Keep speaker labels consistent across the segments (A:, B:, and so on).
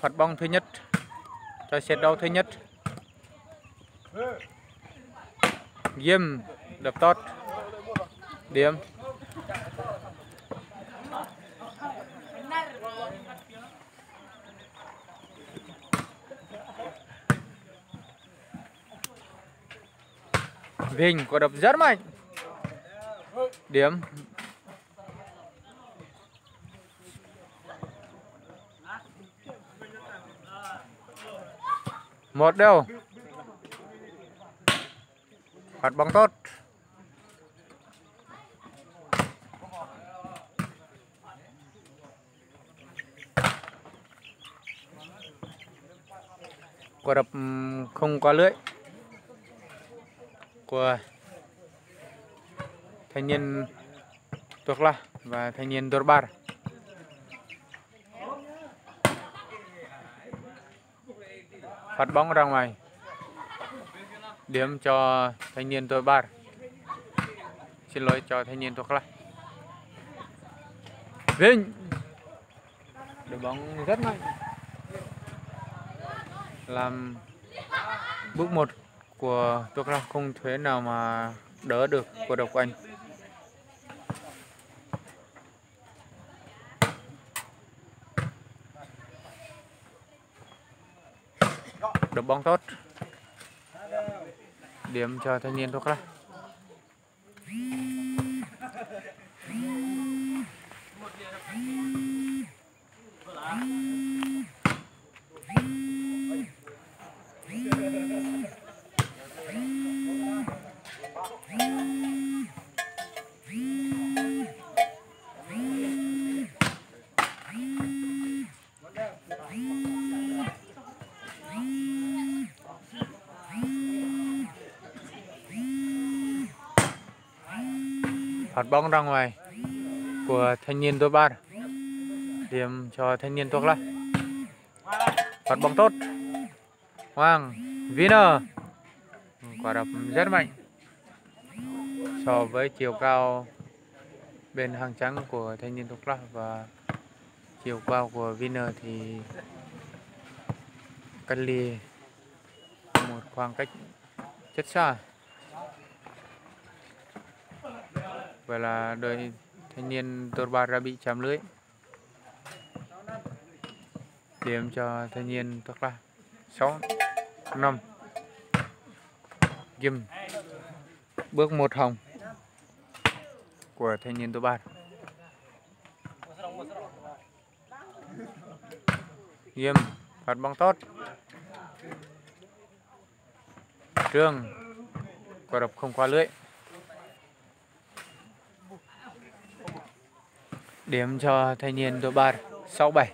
A: phạt bóng thứ nhất. Cho xét đấu thứ nhất. Diêm đập tốt điểm. Vinh có đập rất mạnh. Điểm. Một đều. Phạt bóng tốt. Quả đập không qua lưới của thanh niên Tukla và thanh niên Dorbar. Phát bóng ra ngoài. Điểm cho thanh niên tôi Dorbar. Xin lỗi cho thanh niên Tukla. Vinh. Đội bóng rất mạnh. Làm bước một của tôi không thuế nào mà đỡ được của độc anh. Được bóng tốt. Điểm cho thanh niên Tukla. Phát bóng ra ngoài của thanh niên tôi ba. Điểm cho thanh niên thuốc lá phát bóng tốt. Hoàng Viner. Quả đập rất mạnh. So với chiều cao bên hàng trắng của thanh niên thuốc lá và chiều cao của Viner thì cách ly một khoảng cách rất xa. Vậy là đội thanh niên Torba đã bị chạm lưới. Điểm cho thanh niên Torba 6 5 Dùm Bước một hồng của thanh niên Torba. Dùm phạt bóng tốt. Trương quả đập không qua lưới. Điểm cho thanh niên đội 3 67.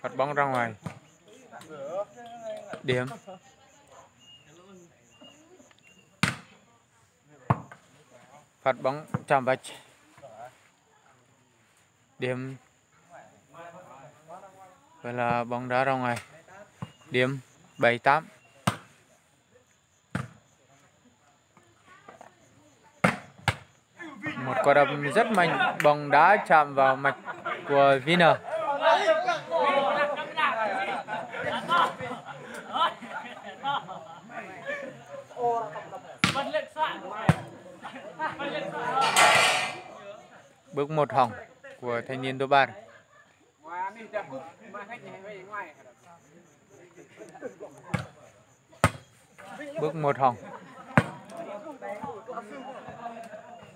A: Phạt bóng ra ngoài. Điểm. Phạt bóng chạm vạch. Điểm. Vậy là bóng đá ra ngoài. Điểm 78. Quả đập rất mạnh, bóng đá chạm vào mạch của Vina. bước một hỏng của thanh niên Đô bước một hỏng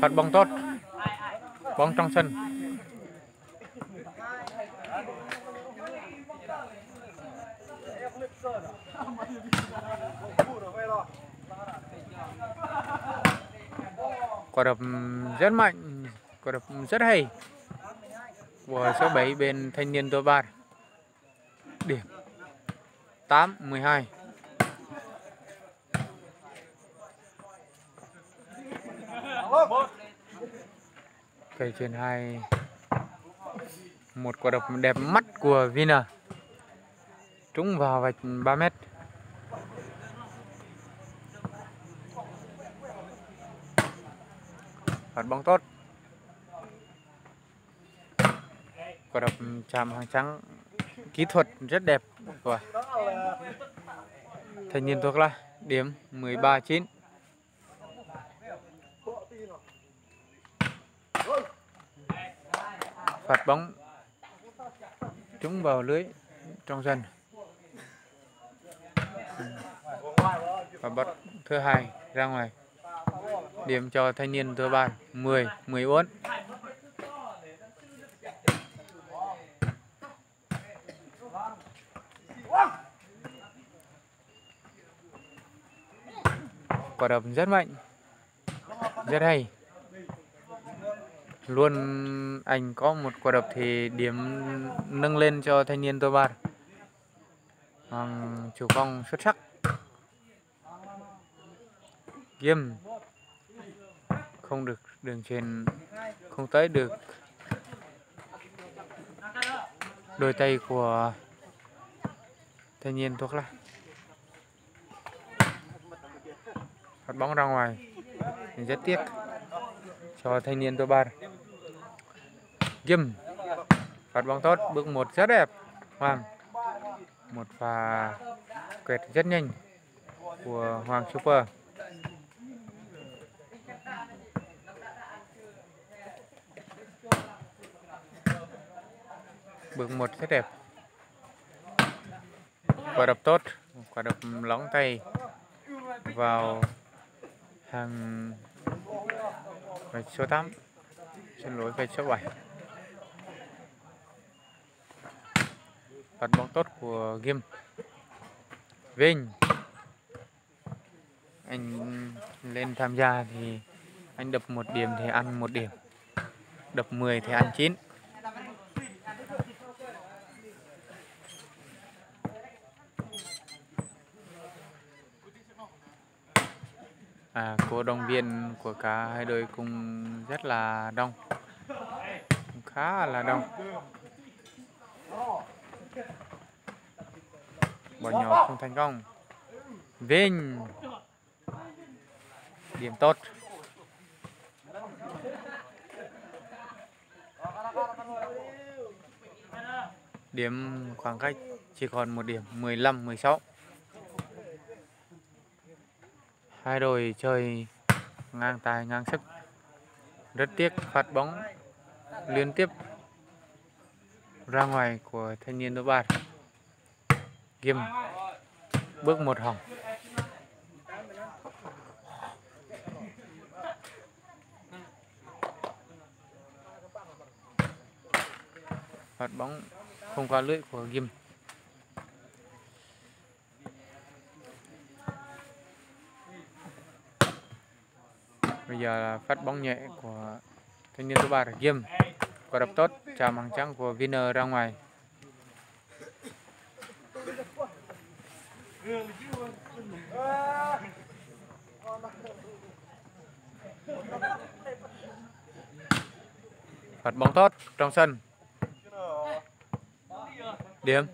A: Phạt bóng tốt. Bóng trong sân quả đập rất mạnh, quả đập rất hay của số 7 bên thanh niên tôi bạt. Điểm 8 12 cây truyền hai, một quả đập đẹp mắt của Vina. Trúng vào vạch 3 mét. Bóng tốt. Quả đập chạm hàng trắng, kỹ thuật rất đẹp. Của thanh niên thuộc là điểm 13 9 phạt bóng trúng vào lưới trong sân và bắt thứ hai ra ngoài điểm cho thanh niên thứ ba 10 14 quả đập rất mạnh, rất hay. Luôn anh có một quả đập thì điểm nâng lên cho thanh niên tôi Ba bằng chủ công xuất sắc. Game không được đường truyền không tới được đôi tay của thanh niên thuốc lá. Phát bóng ra ngoài. Rất tiếc cho thanh niên tôi Ba Kim phát bóng tốt. Bước một rất đẹp. Hoàng. Một pha quẹt rất nhanh của Hoàng Super. Bước một rất đẹp. Quả đập tốt, quả đập lóng tay vào hàng vạch số 8 xin lỗi, vạch số 7 phạt bóng tốt của Kim Vinh. Anh lên tham gia thì anh đập một điểm thì ăn một điểm. Đập 10 thì ăn 9 à, cổ động viên của cả hai đội cũng rất là đông. Cũng khá là đông. Bỏ nhỏ không thành công. Vinh! Điểm tốt. Điểm khoảng cách chỉ còn một điểm 15 16 hai đội chơi ngang tài, ngang sức. Rất tiếc phạt bóng liên tiếp ra ngoài của thanh niên đội Bạt game bước một hỏng. Phạt bóng không qua lưới của Gim bây giờ là phát bóng nhẹ của thanh niên số 3 là Kim quả đập tốt chạm hàng trắng của Viner ra ngoài. Phạt bóng tốt trong sân. Điểm.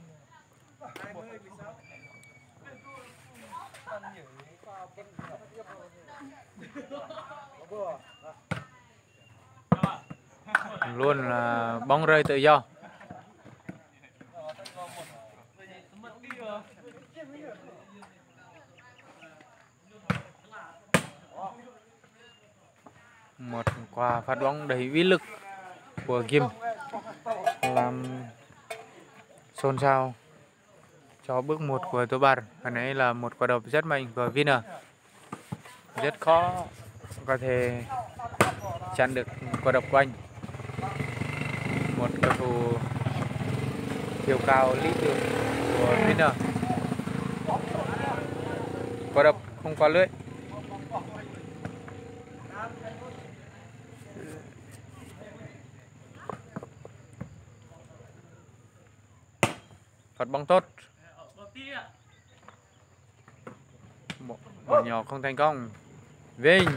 A: Luôn là bóng rơi tự do. Một quả phát bóng đầy uy lực của Kim. Làm xôn xao cho bước một của tôi bàn Hồi nãy là một quả đập rất mạnh của Viner. Rất khó có thể chặn được quả đập của anh. một cầu thủ chiều cao lý tưởng của Viner. Quả đập không qua lưới. Phạt bóng tốt. Một, một nhỏ không thành công. Vinh.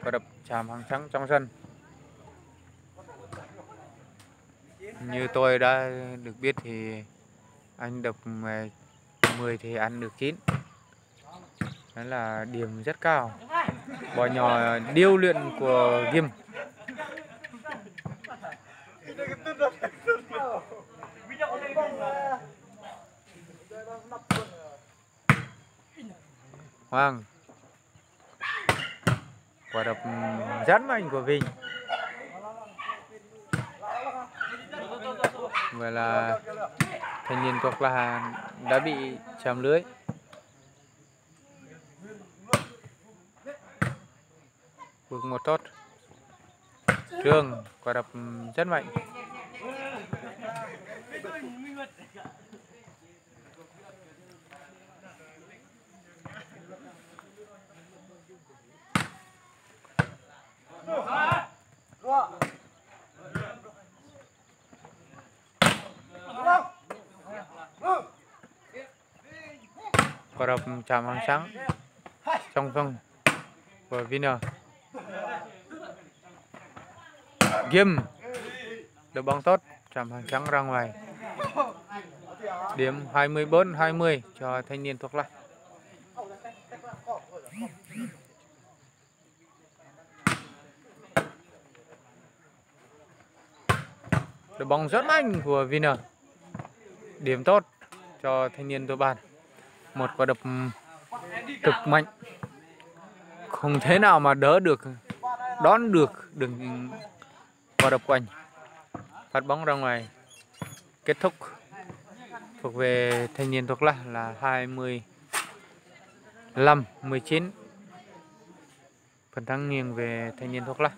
A: Và đập chạm hàng trắng trong sân. Như tôi đã được biết thì anh đập 10 thì ăn được 9 đó là điểm rất cao. Bò nhỏ điêu luyện của Ghim Hoàng quả đập ừ, rất mạnh của Vinh. Vậy là thanh niên Quốc là đã bị chạm lưới. Bước một tốt. Trương quả đập ừ, rất mạnh. Quả đập chạm hàng sáng trong sông của Viner game được bóng tốt, chạm hàng trắng ra ngoài. Điểm 24 20 cho thanh niên thuộc lại Đội bóng rất mạnh của Viner. Điểm tốt cho thanh niên đội bàn. Một quả đập cực mạnh. Không thế nào mà đỡ được, đón được đường quả đập của anh. Phát bóng ra ngoài. Kết thúc thuộc về thanh niên thuộc là là 25 19 phần thắng nghiêng về thanh niên thuộc là